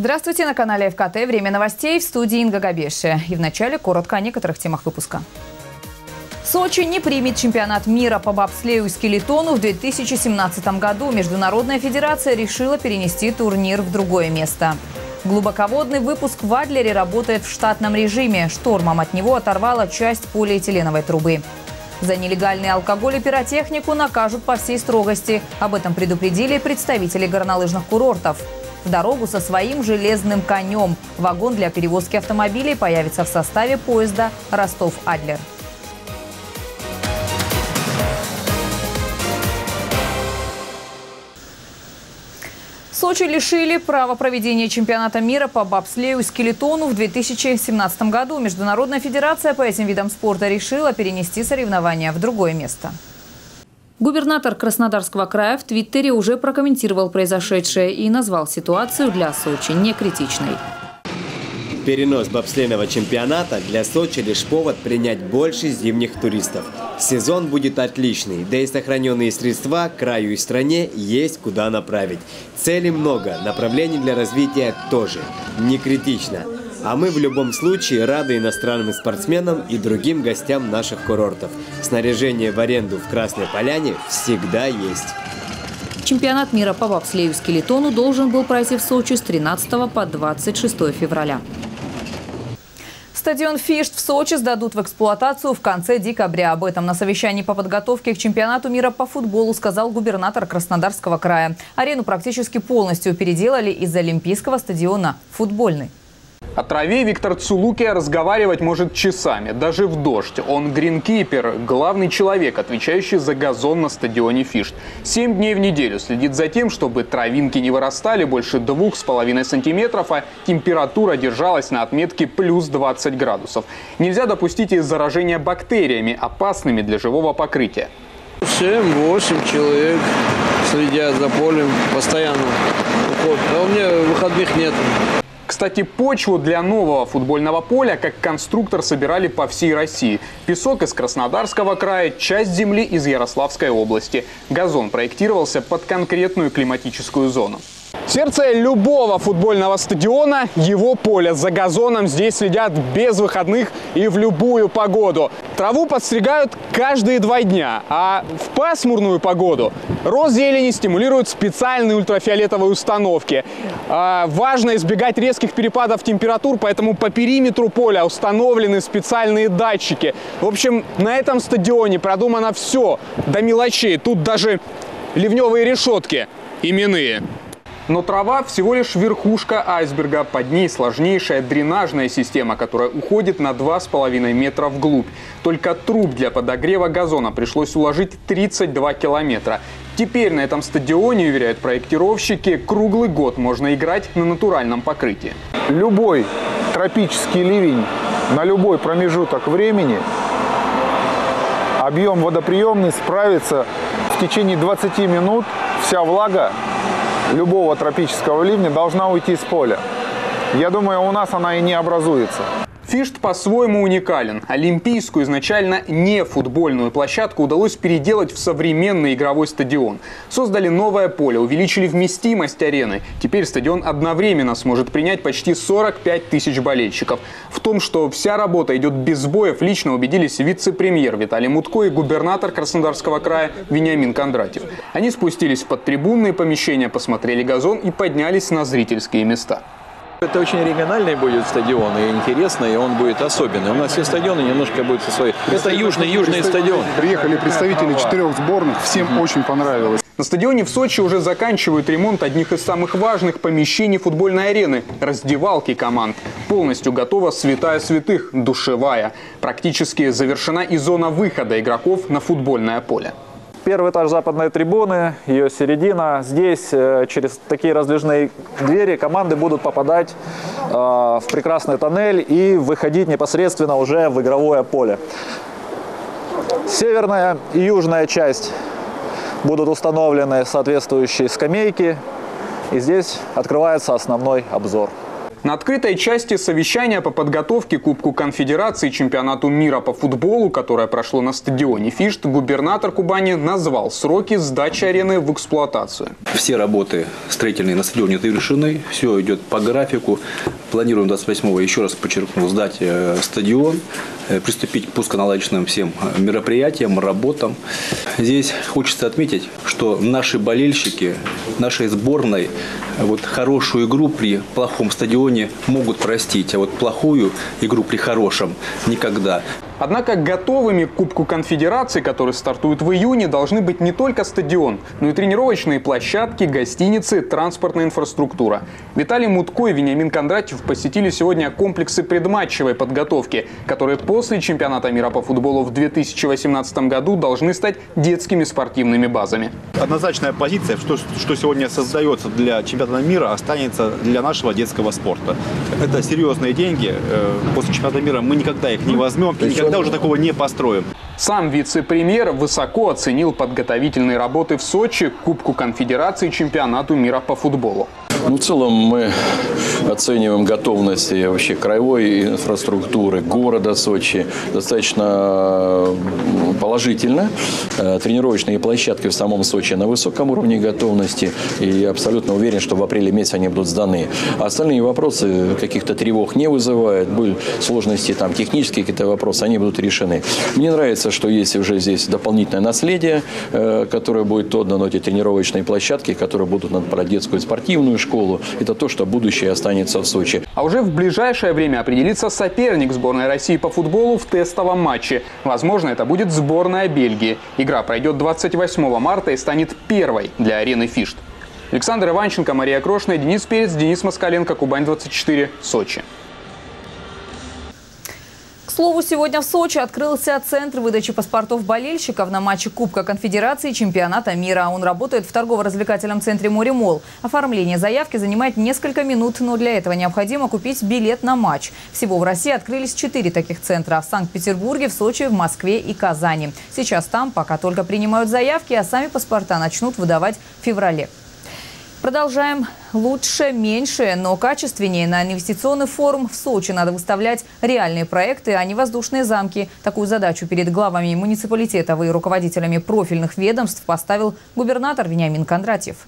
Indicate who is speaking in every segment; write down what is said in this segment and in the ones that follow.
Speaker 1: Здравствуйте на канале ФКТ. Время новостей в студии Инга Габеши. И вначале коротко о некоторых темах выпуска. Сочи не примет чемпионат мира по бобслею и скелетону в 2017 году. Международная федерация решила перенести турнир в другое место. Глубоководный выпуск в Адлере работает в штатном режиме. Штормом от него оторвала часть полиэтиленовой трубы. За нелегальный алкоголь и пиротехнику накажут по всей строгости. Об этом предупредили представители горнолыжных курортов в дорогу со своим железным конем. Вагон для перевозки автомобилей появится в составе поезда Ростов-Адлер. Сочи лишили права проведения чемпионата мира по бобслею скелетону в 2017 году. Международная федерация по этим видам спорта решила перенести соревнования в другое место. Губернатор Краснодарского края в Твиттере уже прокомментировал произошедшее и назвал ситуацию для Сочи некритичной.
Speaker 2: Перенос бобслейного чемпионата для Сочи лишь повод принять больше зимних туристов. Сезон будет отличный, да и сохраненные средства краю и стране есть куда направить. Целей много, направлений для развития тоже. Не критично. А мы в любом случае рады иностранным спортсменам и другим гостям наших курортов. Снаряжение в аренду в Красной Поляне всегда есть.
Speaker 1: Чемпионат мира по бобслею скелетону должен был пройти в Сочи с 13 по 26 февраля. Стадион «Фишт» в Сочи сдадут в эксплуатацию в конце декабря. Об этом на совещании по подготовке к чемпионату мира по футболу сказал губернатор Краснодарского края. Арену практически полностью переделали из Олимпийского стадиона футбольный.
Speaker 3: О траве Виктор Цулукия разговаривать может часами, даже в дождь. Он гринкипер, главный человек, отвечающий за газон на стадионе Фишт. Семь дней в неделю следит за тем, чтобы травинки не вырастали больше двух с половиной сантиметров, а температура держалась на отметке плюс 20 градусов. Нельзя допустить и заражения бактериями, опасными для живого покрытия.
Speaker 4: 7-8 человек следят за полем, постоянно уход. А у меня выходных нет.
Speaker 3: Кстати, почву для нового футбольного поля как конструктор собирали по всей России. Песок из Краснодарского края, часть земли из Ярославской области. Газон проектировался под конкретную климатическую зону. Сердце любого футбольного стадиона – его поле. За газоном здесь следят без выходных и в любую погоду. Траву подстригают каждые два дня, а в пасмурную погоду рост зелени стимулируют специальные ультрафиолетовые установки. А, важно избегать резких перепадов температур, поэтому по периметру поля установлены специальные датчики. В общем, на этом стадионе продумано все до мелочей. Тут даже ливневые решетки именные. Но трава всего лишь верхушка айсберга. Под ней сложнейшая дренажная система, которая уходит на 2,5 метра вглубь. Только труб для подогрева газона пришлось уложить 32 километра. Теперь на этом стадионе, уверяют проектировщики, круглый год можно играть на натуральном покрытии.
Speaker 5: Любой тропический ливень на любой промежуток времени объем водоприемный справится в течение 20 минут. Вся влага любого тропического ливня должна уйти с поля. Я думаю, у нас она и не образуется.
Speaker 3: Фишт по-своему уникален. Олимпийскую, изначально не футбольную площадку удалось переделать в современный игровой стадион. Создали новое поле, увеличили вместимость арены. Теперь стадион одновременно сможет принять почти 45 тысяч болельщиков. В том, что вся работа идет без сбоев, лично убедились вице-премьер Виталий Мутко и губернатор Краснодарского края Вениамин Кондратьев. Они спустились в подтрибунные помещения, посмотрели газон и поднялись на зрительские места.
Speaker 6: Это очень оригинальный будет стадион и интересный, и он будет особенный. У нас все стадионы немножко будут со своей. Это южный, южный стадион.
Speaker 7: Приехали представители четырех сборных, всем очень понравилось.
Speaker 3: На стадионе в Сочи уже заканчивают ремонт одних из самых важных помещений футбольной арены – раздевалки команд. Полностью готова святая святых – душевая. Практически завершена и зона выхода игроков на футбольное поле.
Speaker 8: Первый этаж западной трибуны, ее середина. Здесь э, через такие раздвижные двери команды будут попадать э, в прекрасный тоннель и выходить непосредственно уже в игровое поле. Северная и южная часть будут установлены соответствующие скамейки. И здесь открывается основной обзор.
Speaker 3: На открытой части совещания по подготовке Кубку Конфедерации чемпионату мира по футболу, которое прошло на стадионе Фишт, губернатор Кубани назвал сроки сдачи арены в эксплуатацию.
Speaker 9: Все работы строительные на стадионе завершены, все идет по графику. Планируем 28-го, еще раз подчеркну, сдать э, стадион, э, приступить к пусконаладочным всем э, мероприятиям, работам. Здесь хочется отметить, что наши болельщики, нашей сборной вот хорошую игру при плохом стадионе могут простить, а вот плохую игру при хорошем никогда.
Speaker 3: Однако готовыми к Кубку Конфедерации, который стартует в июне, должны быть не только стадион, но и тренировочные площадки, гостиницы, транспортная инфраструктура. Виталий Мутко и Вениамин Кондратьев посетили сегодня комплексы предматчевой подготовки, которые после чемпионата мира по футболу в 2018 году должны стать детскими спортивными базами.
Speaker 10: Однозначная позиция, что, что сегодня создается для чемпионата мира, останется для нашего детского спорта. Это серьезные деньги. Э, после чемпионата мира мы никогда их не возьмем, никогда никогда уже такого не построим.
Speaker 3: Сам вице-премьер высоко оценил подготовительные работы в Сочи к Кубку Конфедерации и чемпионату мира по футболу.
Speaker 6: Ну, в целом мы оцениваем готовность вообще краевой инфраструктуры города Сочи достаточно положительно. Э, тренировочные площадки в самом Сочи на высоком уровне готовности. И абсолютно уверен, что в апреле месяце они будут сданы. А остальные вопросы каких-то тревог не вызывают. Были сложности, там, технические какие-то вопросы, они будут решены. Мне нравится, что есть уже здесь дополнительное наследие, э, которое будет отдано, эти тренировочные площадки, которые будут на детскую спортивную школу, школу. Это то, что будущее останется в Сочи.
Speaker 3: А уже в ближайшее время определится соперник сборной России по футболу в тестовом матче. Возможно, это будет сборная Бельгии. Игра пройдет 28 марта и станет первой для арены Фишт. Александр Иванченко, Мария Крошная, Денис Перец, Денис Москаленко, Кубань-24, Сочи
Speaker 1: слову, сегодня в Сочи открылся центр выдачи паспортов болельщиков на матче Кубка Конфедерации и чемпионата мира. Он работает в торгово-развлекательном центре «Моремол». Оформление заявки занимает несколько минут, но для этого необходимо купить билет на матч. Всего в России открылись четыре таких центра – в Санкт-Петербурге, в Сочи, в Москве и Казани. Сейчас там пока только принимают заявки, а сами паспорта начнут выдавать в феврале. Продолжаем. Лучше, меньше, но качественнее. На инвестиционный форум в Сочи надо выставлять реальные проекты, а не воздушные замки. Такую задачу перед главами муниципалитетов и руководителями профильных ведомств поставил губернатор Вениамин Кондратьев.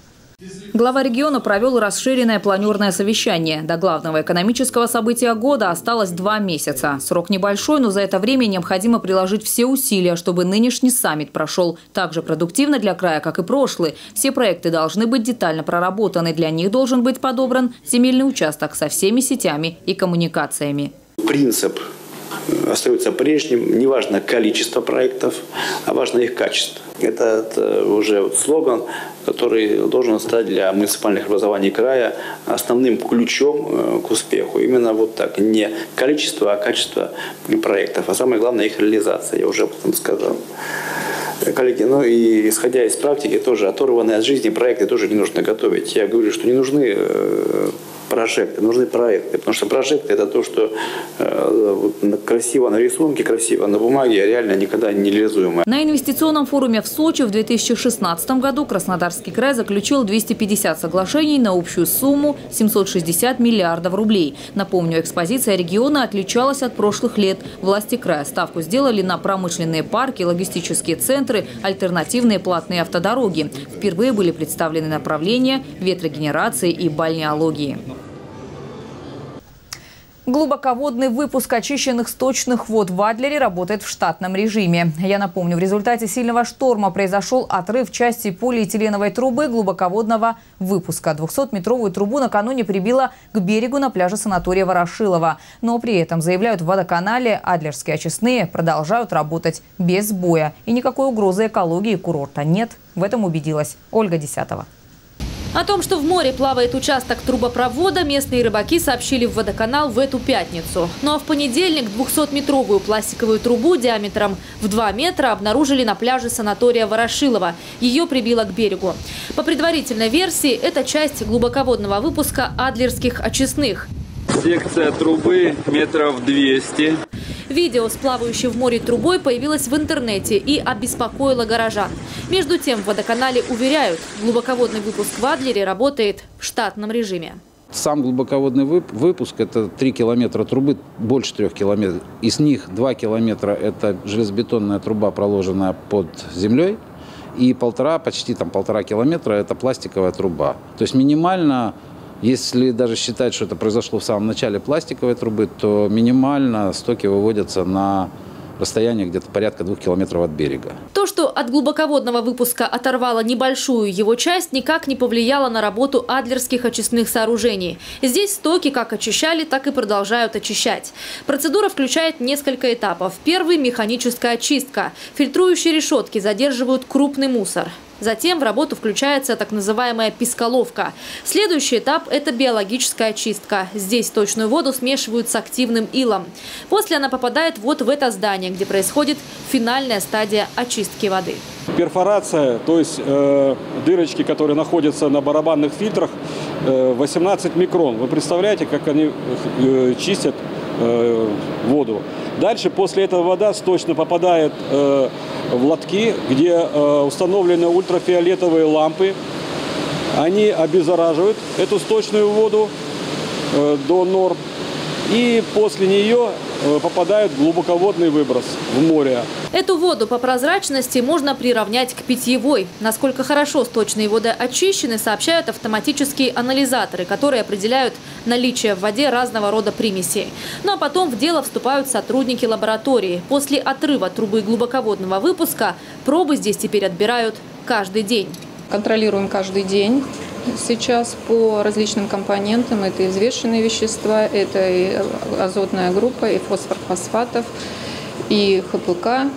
Speaker 1: Глава региона провел расширенное планерное совещание. До главного экономического события года осталось два месяца. Срок небольшой, но за это время необходимо приложить все усилия, чтобы нынешний саммит прошел так же продуктивно для края, как и прошлый. Все проекты должны быть детально проработаны. Для них должен быть подобран земельный участок со всеми сетями и коммуникациями.
Speaker 11: Принцип остается прежним. Не важно количество проектов, а важно их качество. Это, это уже вот слоган, который должен стать для муниципальных образований края основным ключом э, к успеху. Именно вот так. Не количество, а качество проектов. А самое главное их реализация. Я уже об этом сказал. Коллеги, ну и исходя из практики, тоже оторванные от жизни проекты тоже не нужно готовить. Я говорю, что не нужны э, прожекты, нужны проекты. Потому что прожекты это то, что э, красиво на рисунке, красиво на бумаге, а реально никогда не реализуемо.
Speaker 1: На инвестиционном форуме в Сочи в 2016 году Краснодарский край заключил 250 соглашений на общую сумму 760 миллиардов рублей. Напомню, экспозиция региона отличалась от прошлых лет. Власти края ставку сделали на промышленные парки, логистические центры, альтернативные платные автодороги. Впервые были представлены направления ветрогенерации и бальнеологии. Глубоководный выпуск очищенных сточных вод в Адлере работает в штатном режиме. Я напомню, в результате сильного шторма произошел отрыв части полиэтиленовой трубы глубоководного выпуска. 200-метровую трубу накануне прибило к берегу на пляже санатория Ворошилова. Но при этом, заявляют в водоканале, адлерские очистные продолжают работать без сбоя. И никакой угрозы экологии курорта нет. В этом убедилась Ольга Десятова.
Speaker 12: О том, что в море плавает участок трубопровода, местные рыбаки сообщили в водоканал в эту пятницу. Ну а в понедельник 200-метровую пластиковую трубу диаметром в 2 метра обнаружили на пляже санатория Ворошилова. Ее прибило к берегу. По предварительной версии, это часть глубоководного выпуска адлерских очистных.
Speaker 13: Секция трубы метров 200.
Speaker 12: Видео с плавающей в море трубой появилось в интернете и обеспокоило горожан. Между тем в водоканале уверяют, глубоководный выпуск в Адлере работает в штатном режиме.
Speaker 14: Сам глубоководный выпуск – это 3 километра трубы, больше 3 километров. Из них 2 километра – это железобетонная труба, проложенная под землей, и полтора, почти там полтора километра – это пластиковая труба. То есть минимально, если даже считать, что это произошло в самом начале пластиковой трубы, то минимально стоки выводятся на расстояние где-то порядка двух километров от берега.
Speaker 12: То, что от глубоководного выпуска оторвало небольшую его часть, никак не повлияло на работу адлерских очистных сооружений. Здесь стоки как очищали, так и продолжают очищать. Процедура включает несколько этапов. Первый – механическая очистка. Фильтрующие решетки задерживают крупный мусор. Затем в работу включается так называемая песколовка. Следующий этап – это биологическая очистка. Здесь точную воду смешивают с активным илом. После она попадает вот в это здание, где происходит финальная стадия очистки воды.
Speaker 15: Перфорация, то есть э, дырочки, которые находятся на барабанных фильтрах, э, 18 микрон. Вы представляете, как они э, чистят э, воду? Дальше после этого вода сточно попадает э, в лотки, где э, установлены ультрафиолетовые лампы. Они обеззараживают эту сточную воду э, до норм. И после нее э, попадает глубоководный выброс в море.
Speaker 12: Эту воду по прозрачности можно приравнять к питьевой. Насколько хорошо сточные воды очищены, сообщают автоматические анализаторы, которые определяют наличие в воде разного рода примесей. Ну а потом в дело вступают сотрудники лаборатории. После отрыва трубы глубоководного выпуска пробы здесь теперь отбирают каждый день.
Speaker 16: Контролируем каждый день сейчас по различным компонентам. Это и взвешенные вещества, это и азотная группа, и фосфор фосфатов, и ХПК. Э,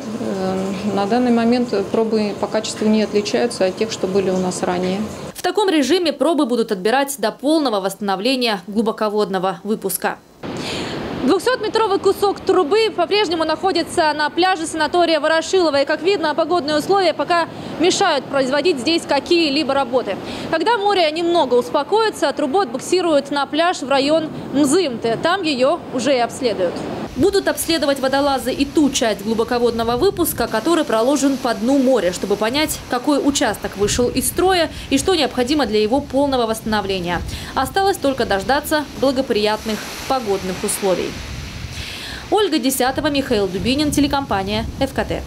Speaker 16: на данный момент пробы по качеству не отличаются от тех, что были у нас ранее.
Speaker 12: В таком режиме пробы будут отбирать до полного восстановления глубоководного выпуска. 200-метровый кусок трубы по-прежнему находится на пляже санатория Ворошилова. И, как видно, погодные условия пока мешают производить здесь какие-либо работы. Когда море немного успокоится, трубу отбуксируют на пляж в район Мзымты. Там ее уже и обследуют. Будут обследовать водолазы и ту часть глубоководного выпуска, который проложен по дну моря, чтобы понять, какой участок вышел из строя и что необходимо для его полного восстановления. Осталось только дождаться благоприятных погодных условий. Ольга Десятого, Михаил Дубинин, телекомпания «ФКТ».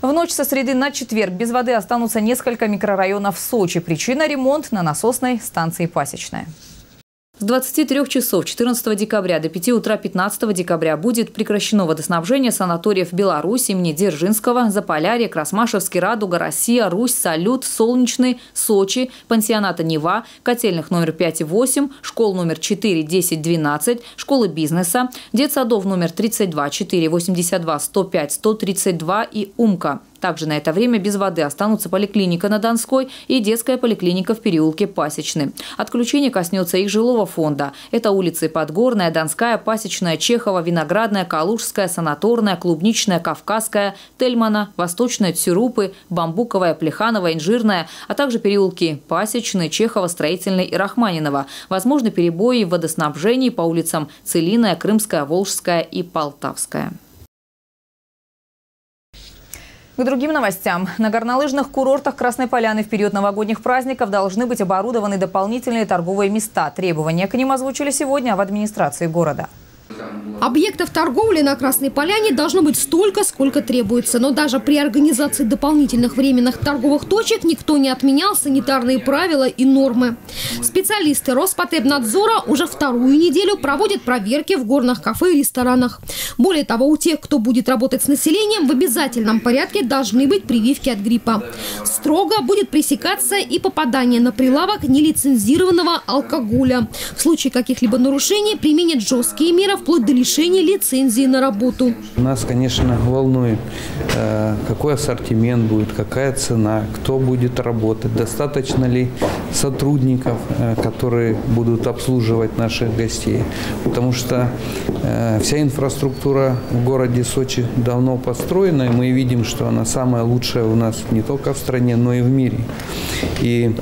Speaker 1: В ночь со среды на четверг без воды останутся несколько микрорайонов Сочи. Причина – ремонт на насосной станции «Пасечная». С 23 часов 14 декабря до 5 утра 15 декабря будет прекращено водоснабжение санаториев Беларусь имени Дзержинского, Заполярье, Красмашевский, Радуга, Россия, Русь, Салют, Солнечный, Сочи, пансионата Нева, котельных номер 5 и 8, школ номер 4, 10, 12, школы бизнеса, детсадов номер 32, 4, 82, 105, 132 и УМКа. Также на это время без воды останутся поликлиника на Донской и детская поликлиника в переулке Пасечный. Отключение коснется их жилого фонда. Это улицы Подгорная, Донская, Пасечная, Чехова, Виноградная, Калужская, Санаторная, Клубничная, Кавказская, Тельмана, Восточная, Тюрупы, Бамбуковая, Плеханова, Инжирная, а также переулки Пасечный, Чехова, Строительный и Рахманинова. Возможны перебои в водоснабжении по улицам Целиная, Крымская, Волжская и Полтавская. К другим новостям. На горнолыжных курортах Красной Поляны в период новогодних праздников должны быть оборудованы дополнительные торговые места. Требования к ним озвучили сегодня в администрации города.
Speaker 17: Объектов торговли на Красной Поляне должно быть столько, сколько требуется. Но даже при организации дополнительных временных торговых точек никто не отменял санитарные правила и нормы. Специалисты Роспотребнадзора уже вторую неделю проводят проверки в горных кафе и ресторанах. Более того, у тех, кто будет работать с населением, в обязательном порядке должны быть прививки от гриппа. Строго будет пресекаться и попадание на прилавок нелицензированного алкоголя. В случае каких-либо нарушений применят жесткие меры вплоть до лишения лицензии на работу.
Speaker 18: Нас, конечно, волнует, э, какой ассортимент будет, какая цена, кто будет работать, достаточно ли сотрудников, э, которые будут обслуживать наших гостей. Потому что э, вся инфраструктура в городе Сочи давно построена, и мы видим, что она самая лучшая у нас не только в стране, но и в мире. И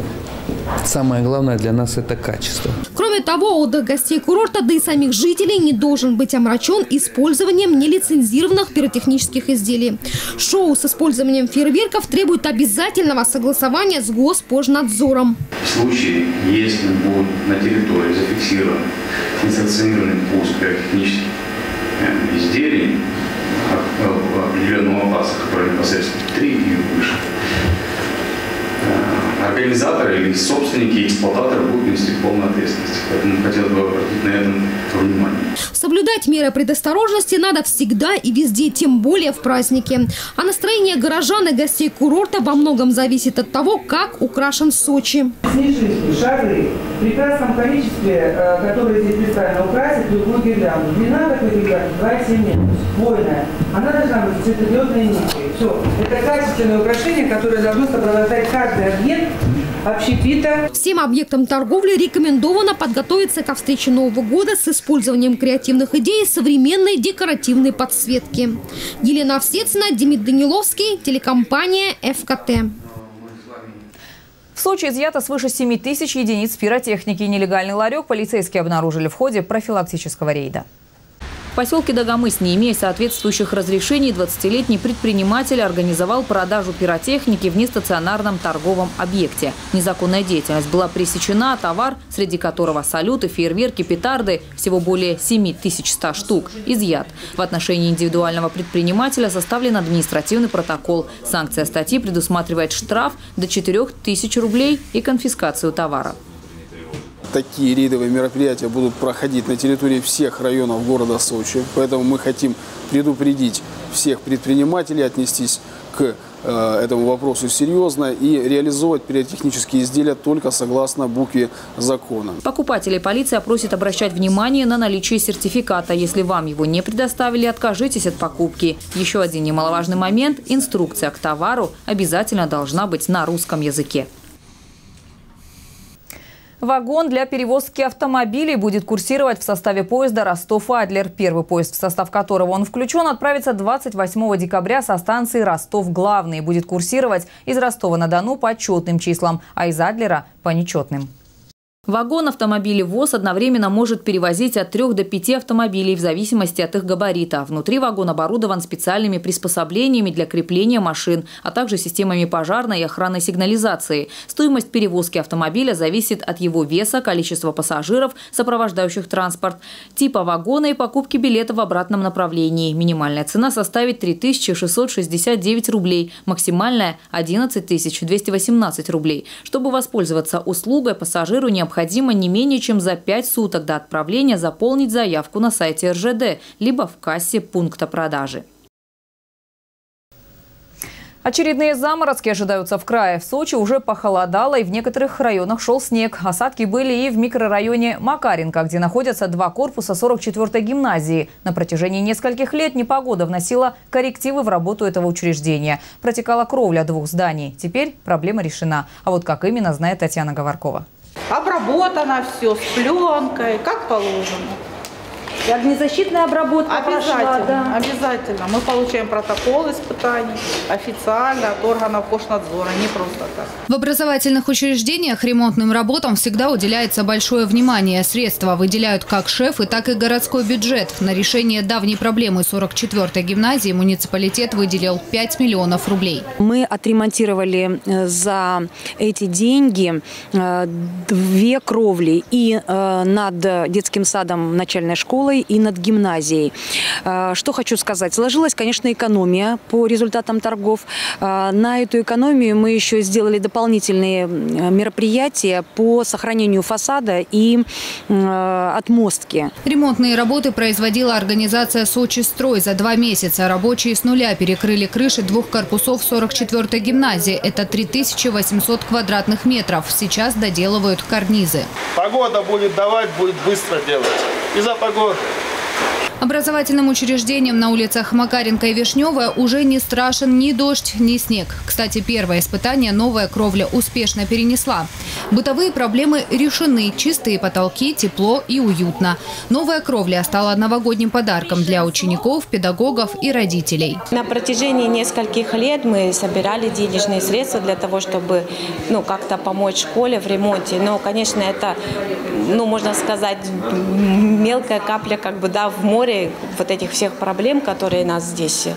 Speaker 18: самое главное для нас – это качество.
Speaker 17: Кроме того, отдых гостей курорта, да и самих жителей не должен быть омрачен использованием нелицензированных пиротехнических изделий. Шоу с использованием фейерверков требует обязательного согласования с Госпожнадзором.
Speaker 19: В случае, если будет на территории зафиксирован несанкционированный пуск пиротехнических э, изделий определенного класса, который непосредственно 3 и выше, э, организаторы или собственники, эксплуататоры будут нести полную ответственность. Поэтому хотел бы обратить на этом внимание.
Speaker 17: Соблюдать меры предосторожности надо всегда и везде, тем более в праздники. А настроение горожан и гостей курорта во многом зависит от того, как украшен Сочи.
Speaker 20: Снежинки, шары в прекрасном количестве, э, которые здесь представлены, украсят любую гирлянду. Длина такой гирлянды 2,7 метров, хвойная. Она должна быть светодиодной ниткой. Все. Это качественное украшение, которое должно сопровождать каждый объект общепита.
Speaker 17: Всем объектам торговли рекомендовано подготовиться ко встрече Нового года с использованием креативных идей современной декоративной подсветки. Елена Овсецина, Демид Даниловский, телекомпания ФКТ.
Speaker 1: В Сочи изъято свыше 7 тысяч единиц пиротехники. Нелегальный ларек полицейские обнаружили в ходе профилактического рейда поселке Дагомыс, не имея соответствующих разрешений, 20-летний предприниматель организовал продажу пиротехники в нестационарном торговом объекте. Незаконная деятельность была пресечена, а товар, среди которого салюты, фейерверки, петарды, всего более 7100 штук, изъят. В отношении индивидуального предпринимателя составлен административный протокол. Санкция статьи предусматривает штраф до 4000 рублей и конфискацию товара
Speaker 21: такие рейдовые мероприятия будут проходить на территории всех районов города Сочи. Поэтому мы хотим предупредить всех предпринимателей, отнестись к э, этому вопросу серьезно и реализовывать пиротехнические изделия только согласно букве закона.
Speaker 1: Покупателей полиция просит обращать внимание на наличие сертификата. Если вам его не предоставили, откажитесь от покупки. Еще один немаловажный момент – инструкция к товару обязательно должна быть на русском языке. Вагон для перевозки автомобилей будет курсировать в составе поезда Ростов-Адлер. Первый поезд, в состав которого он включен, отправится 28 декабря со станции Ростов-Главный. Будет курсировать из Ростова-на-Дону по четным числам, а из Адлера по нечетным. Вагон автомобилей ВОЗ одновременно может перевозить от 3 до 5 автомобилей в зависимости от их габарита. Внутри вагон оборудован специальными приспособлениями для крепления машин, а также системами пожарной и охранной сигнализации. Стоимость перевозки автомобиля зависит от его веса, количества пассажиров, сопровождающих транспорт, типа вагона и покупки билета в обратном направлении. Минимальная цена составит 3669 рублей, максимальная – 11 218 рублей. Чтобы воспользоваться услугой, пассажиру необходимо необходимо не менее чем за 5 суток до отправления заполнить заявку на сайте РЖД, либо в кассе пункта продажи. Очередные заморозки ожидаются в крае. В Сочи уже похолодало и в некоторых районах шел снег. Осадки были и в микрорайоне Макаренко, где находятся два корпуса 44-й гимназии. На протяжении нескольких лет непогода вносила коррективы в работу этого учреждения. Протекала кровля двух зданий. Теперь проблема решена. А вот как именно, знает Татьяна Говоркова
Speaker 22: обработано все с пленкой, как положено.
Speaker 1: И огнезащитная обработка
Speaker 22: Обязательно,
Speaker 1: прошла, да.
Speaker 22: обязательно. Мы получаем протокол испытаний официально от органов Кошнадзора, не просто так.
Speaker 23: В образовательных учреждениях ремонтным работам всегда уделяется большое внимание. Средства выделяют как шефы, так и городской бюджет. На решение давней проблемы 44-й гимназии муниципалитет выделил 5 миллионов рублей.
Speaker 24: Мы отремонтировали э, за эти деньги э, две кровли и э, над детским садом начальной школы школой и над гимназией. А, что хочу сказать. Сложилась, конечно, экономия по результатам торгов. А, на эту экономию мы еще сделали дополнительные мероприятия по сохранению фасада и отмостки.
Speaker 23: Ремонтные работы производила организация «Сочи Строй». За два месяца рабочие с нуля перекрыли крыши двух корпусов 44-й гимназии. Это 3800 квадратных метров. Сейчас доделывают карнизы.
Speaker 25: Погода будет давать, будет быстро делать. И за погоду
Speaker 23: Образовательным учреждениям на улицах Макаренко и Вишневая уже не страшен ни дождь, ни снег. Кстати, первое испытание новая кровля успешно перенесла. Бытовые проблемы решены. Чистые потолки, тепло и уютно. Новая кровля стала новогодним подарком для учеников, педагогов и родителей.
Speaker 26: На протяжении нескольких лет мы собирали денежные средства для того, чтобы ну, как-то помочь школе в ремонте. Но, конечно, это, ну, можно сказать, мелкая капля как бы, да, в море море вот этих всех проблем, которые нас здесь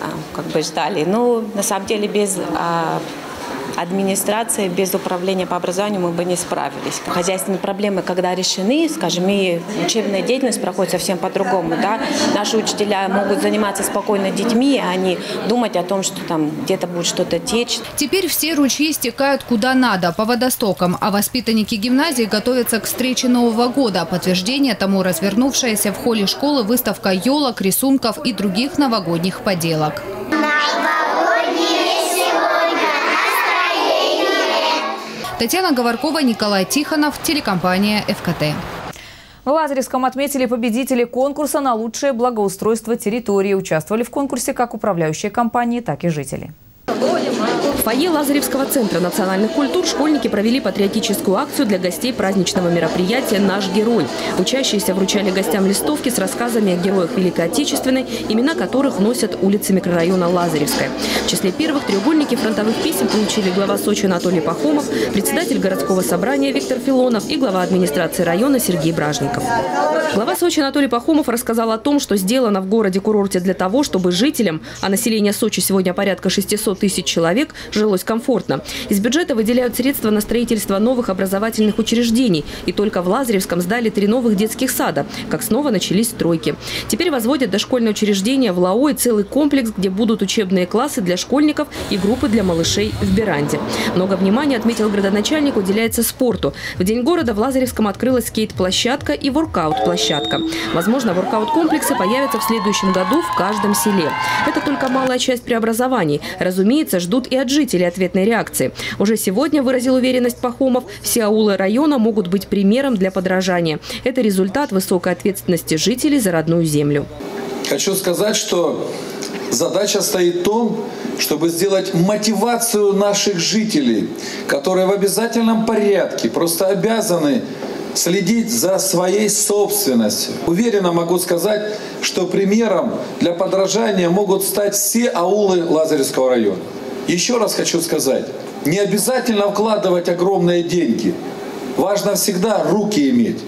Speaker 26: а, как бы ждали. Ну, на самом деле без а, администрации, без управления по образованию мы бы не справились. Хозяйственные проблемы, когда решены, скажем, и учебная деятельность проходит совсем по-другому. Да? Наши учителя могут заниматься спокойно детьми, а не думать о том, что там где-то будет что-то течь.
Speaker 23: Теперь все ручьи стекают куда надо, по водостокам, а воспитанники гимназии готовятся к встрече Нового года. Подтверждение тому развернувшаяся в холле школы выставка елок, рисунков и других новогодних поделок. Татьяна Говоркова, Николай Тихонов, телекомпания «ФКТ».
Speaker 1: В Лазаревском отметили победителей конкурса на лучшее благоустройство территории. Участвовали в конкурсе как управляющие компании, так и жители.
Speaker 27: Фойе Лазаревского центра национальных культур школьники провели патриотическую акцию для гостей праздничного мероприятия «Наш герой». Учащиеся вручали гостям листовки с рассказами о героях Великой Отечественной, имена которых носят улицы микрорайона Лазаревская. В числе первых треугольники фронтовых писем получили глава Сочи Анатолий Пахомов, председатель городского собрания Виктор Филонов и глава администрации района Сергей Бражников. Глава Сочи Анатолий Пахомов рассказал о том, что сделано в городе-курорте для того, чтобы жителям, а население Сочи сегодня порядка 600 тысяч человек, жилось комфортно. Из бюджета выделяют средства на строительство новых образовательных учреждений. И только в Лазаревском сдали три новых детских сада, как снова начались стройки. Теперь возводят дошкольное учреждение в Лао и целый комплекс, где будут учебные классы для школьников и группы для малышей в Беранде. Много внимания, отметил градоначальник, уделяется спорту. В День города в Лазаревском открылась скейт-площадка и воркаут-площадка. Возможно, воркаут-комплексы появятся в следующем году в каждом селе. Это только малая часть преобразований. Разумеется, ждут и от жителей ответной реакции. Уже сегодня, выразил уверенность Пахомов, все аулы района могут быть примером для подражания. Это результат высокой ответственности жителей за родную землю.
Speaker 28: Хочу сказать, что задача стоит в том, чтобы сделать мотивацию наших жителей, которые в обязательном порядке просто обязаны следить за своей собственностью. Уверенно могу сказать, что примером для подражания могут стать все аулы Лазаревского района. Еще раз хочу сказать, не обязательно вкладывать огромные деньги – Важно всегда руки иметь.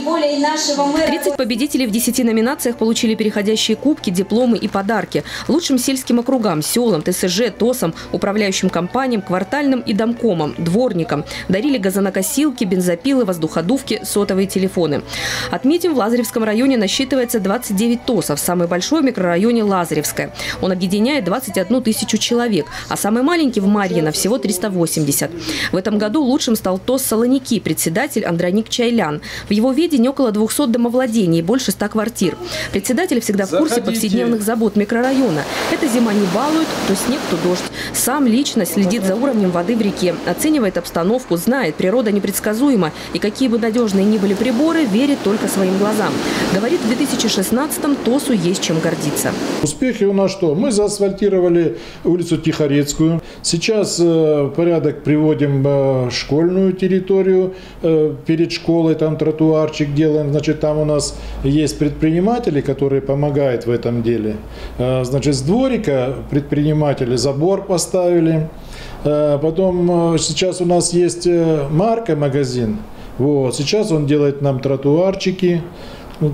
Speaker 27: 30 победителей в 10 номинациях получили переходящие кубки, дипломы и подарки. Лучшим сельским округам, селам, ТСЖ, ТОСам, управляющим компаниям, квартальным и домкомам, дворникам. Дарили газонокосилки, бензопилы, воздуходувки, сотовые телефоны. Отметим, в Лазаревском районе насчитывается 29 ТОСов. Самый большой в микрорайоне Лазаревская. Он объединяет 21 тысячу человек, а самый маленький в Марьино всего 380. В этом году лучшим стал ТОС «Солоники», председатель председатель Андроник Чайлян. В его ведении около 200 домовладений и больше 100 квартир. Председатель всегда в курсе Заходите. повседневных забот микрорайона. Это зима не балует, то снег, то дождь. Сам лично следит за уровнем воды в реке, оценивает обстановку, знает, природа непредсказуема. И какие бы надежные ни были приборы, верит только своим глазам. Говорит, в 2016-м ТОСу есть чем гордиться.
Speaker 29: Успехи у нас что? Мы заасфальтировали улицу Тихорецкую. Сейчас э, порядок приводим э, школьную территорию. Э, перед школой там тротуарчик делаем, значит, там у нас есть предприниматели, которые помогают в этом деле. Э, значит, с дворика предприниматели забор поставили. Э, потом э, сейчас у нас есть марка магазин. Вот, сейчас он делает нам тротуарчики.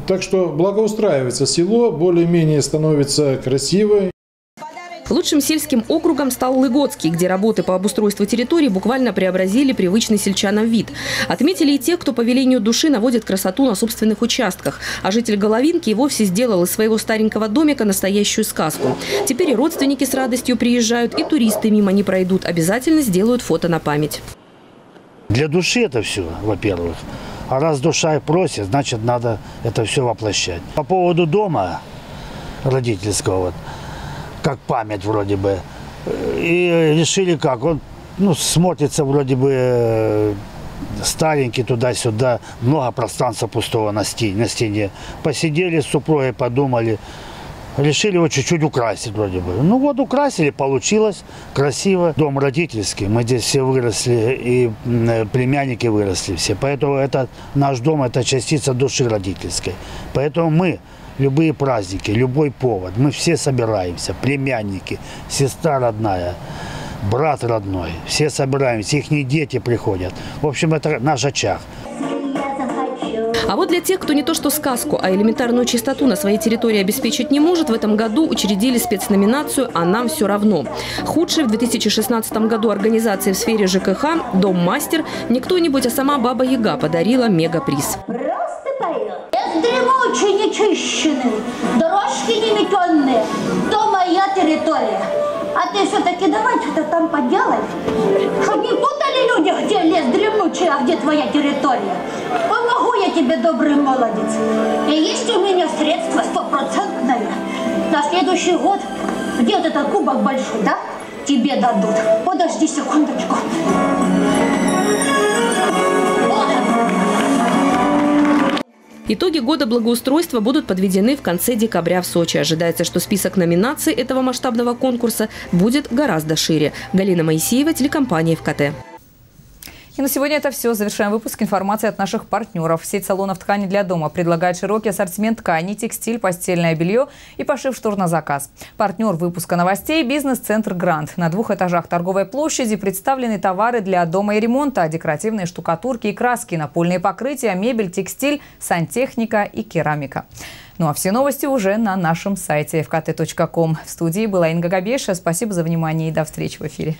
Speaker 29: Так что благоустраивается село, более-менее становится красивое.
Speaker 27: Лучшим сельским округом стал Лыгодский, где работы по обустройству территории буквально преобразили привычный сельчанам вид. Отметили и тех, кто по велению души наводит красоту на собственных участках. А житель Головинки и вовсе сделал из своего старенького домика настоящую сказку. Теперь и родственники с радостью приезжают, и туристы мимо не пройдут. Обязательно сделают фото на память.
Speaker 25: Для души это все, во-первых. А раз душа просит, значит надо это все воплощать. По поводу дома родительского, вот, как память вроде бы. И решили как, он ну, смотрится вроде бы э, старенький туда-сюда, много пространства пустого на стене, на стене. Посидели с супругой, подумали, решили его чуть-чуть украсить вроде бы. Ну вот украсили, получилось красиво. Дом родительский, мы здесь все выросли, и м, племянники выросли все. Поэтому это наш дом, это частица души родительской. Поэтому мы любые праздники, любой повод, мы все собираемся, племянники, сестра родная, брат родной, все собираемся, их дети приходят. В общем, это наш очаг.
Speaker 27: А вот для тех, кто не то что сказку, а элементарную чистоту на своей территории обеспечить не может, в этом году учредили спецноминацию «А нам все равно». Худшей в 2016 году организации в сфере ЖКХ «Дом мастер» не кто-нибудь, а сама Баба Яга подарила мегаприз.
Speaker 30: Лес дремучий, нечищенный, дорожки неметенные, то моя территория. А ты все-таки давай что-то там поделай, чтобы не путали люди, где лес дремучий, а где твоя территория. Помогу я тебе, добрый молодец. И есть у меня средства стопроцентное. На следующий год, где вот этот кубок большой, да, тебе дадут. Подожди секундочку.
Speaker 27: Итоги года благоустройства будут подведены в конце декабря в Сочи. Ожидается, что список номинаций этого масштабного конкурса будет гораздо шире. Галина Моисеева, телекомпания ФКТ.
Speaker 1: И на сегодня это все. Завершаем выпуск информации от наших партнеров. Сеть салонов ткани для дома предлагает широкий ассортимент тканей, текстиль, постельное белье и пошив штор на заказ. Партнер выпуска новостей – бизнес-центр «Грант». На двух этажах торговой площади представлены товары для дома и ремонта, декоративные штукатурки и краски, напольные покрытия, мебель, текстиль, сантехника и керамика. Ну а все новости уже на нашем сайте fkt.com. В студии была Инга Габеша. Спасибо за внимание и до встречи в эфире.